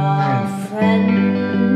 our friend.